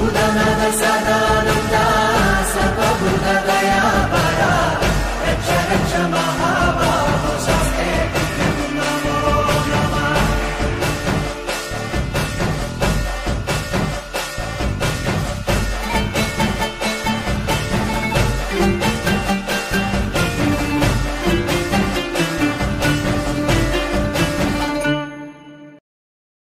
Udana Dasada.